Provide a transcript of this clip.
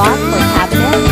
lock or cabinet.